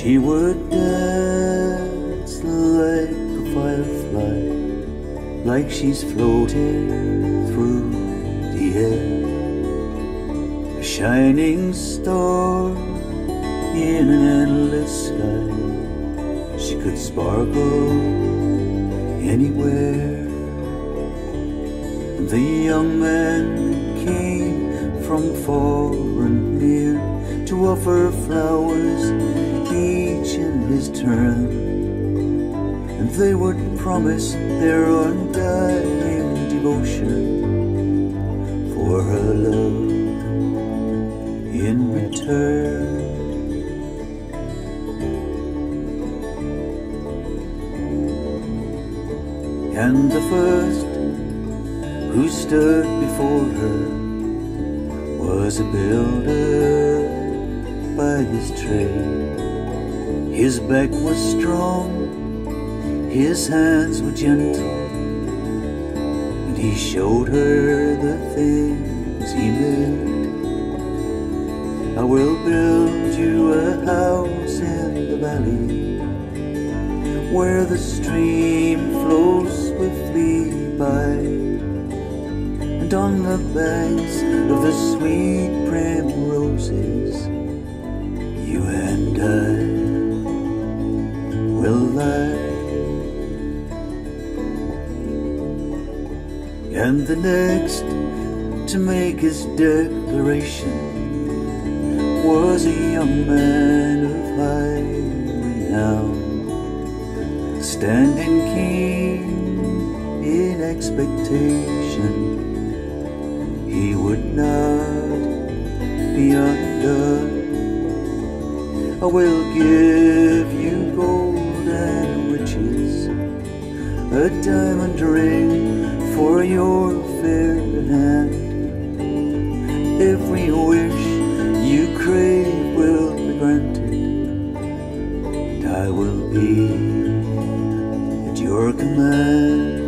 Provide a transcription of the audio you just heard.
She would dance like a firefly, like she's floating through the air. A shining star in an endless sky. She could sparkle anywhere. The young man came from far and near to offer flowers, each in his turn. And they would promise their undying devotion for her love in return. And the first who stood before her was a builder by his trade. His back was strong, his hands were gentle, and he showed her the things he made. I will build you a house in the valley where the stream flows swiftly by, and on the banks of the sweet primroses, you and I will lie. And the next to make his declaration was a young man of high renown standing keen in expectation. He would not be undone. I will give you gold and riches, a diamond ring for your fair hand. Every wish you crave will be granted, and I will be at your command.